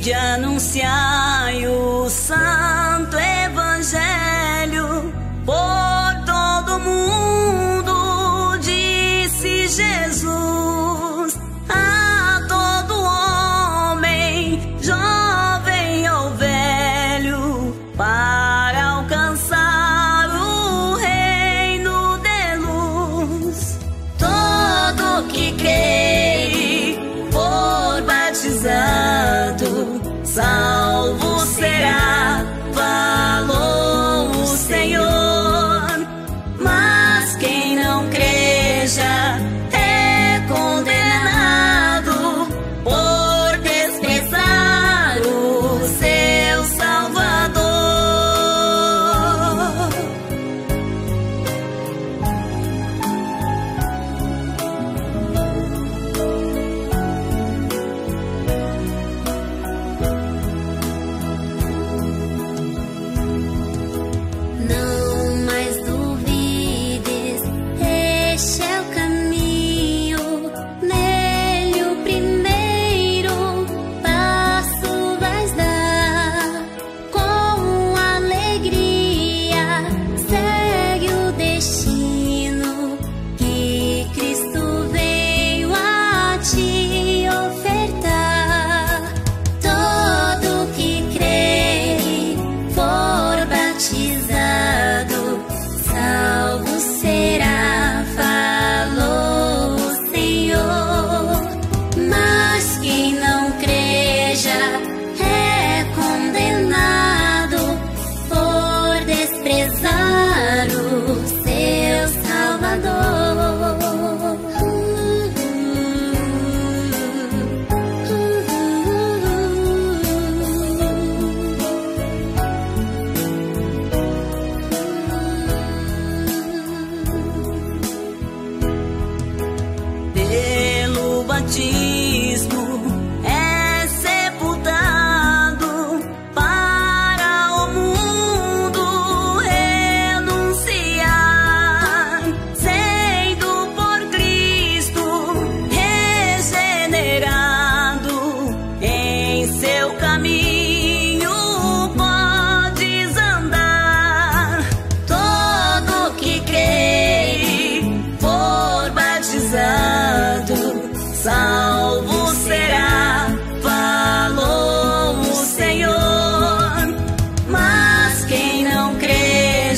de anunciar o santo evangelho por todo mundo, disse Jesus. 静 salvo será, falou o Senhor. Mas quem não crê